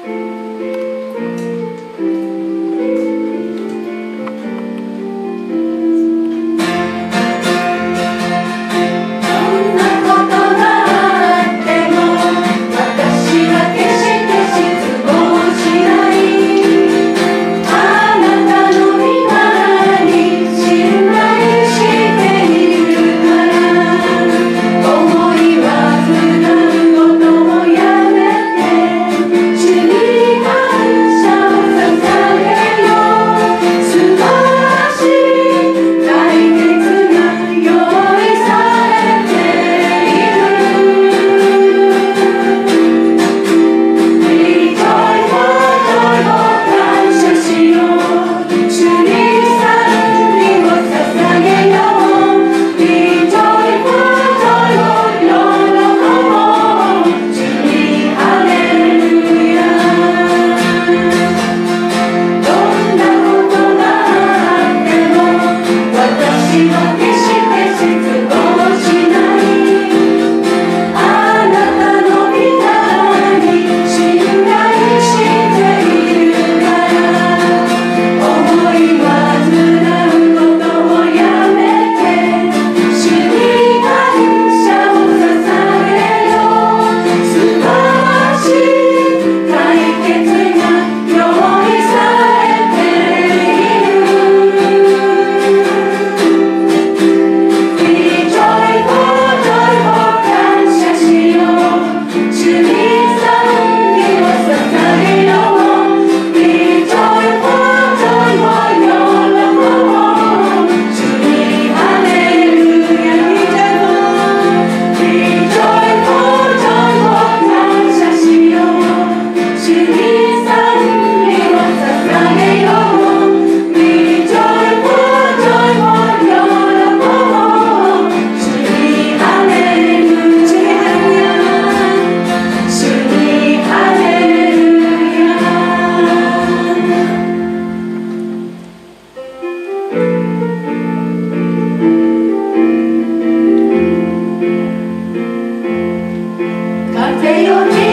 Bye. They don't